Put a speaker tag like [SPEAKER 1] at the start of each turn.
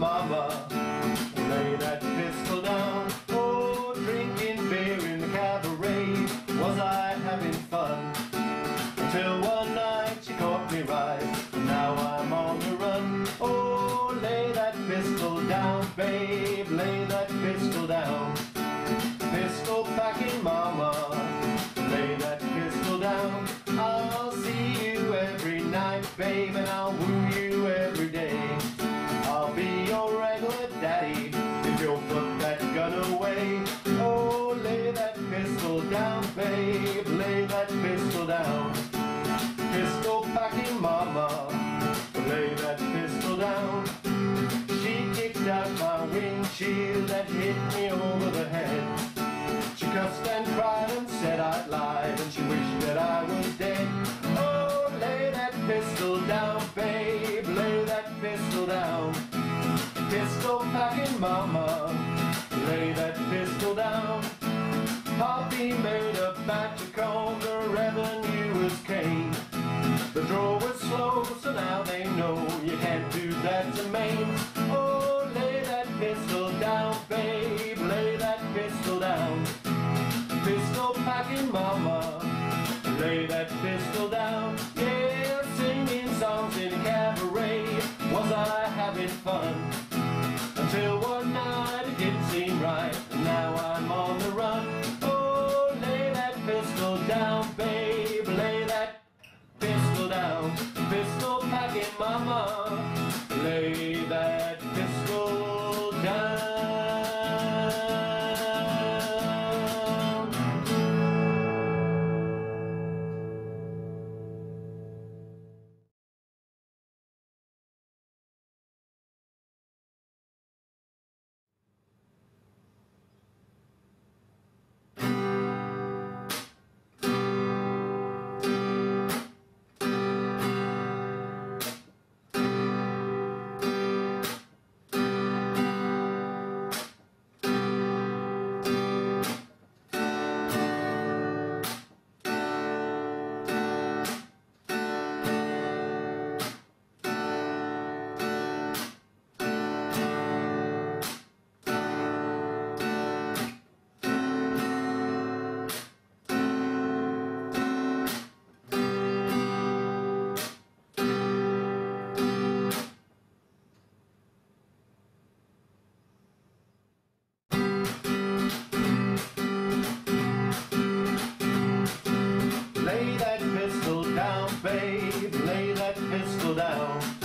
[SPEAKER 1] mama. Lay that pistol down. Oh, drinking beer in the cabaret. Was I having fun? Until one night she caught me right. Now I'm on the run. Oh, lay that pistol down, babe. Lay that pistol down. Pistol packing mama. Lay that pistol down. I'll see you every night, babe, and I'll woo you. Mama, lay that pistol down. Poppy made a batch of coke, the revenue was cane. The draw was slow, so now they know you can't do that to Maine. Oh, lay that pistol down, babe, lay that pistol down. Pistol packing mama, lay that pistol down. Yeah, singing songs in a cabaret, was I having fun? mama lay that Lay that pistol down.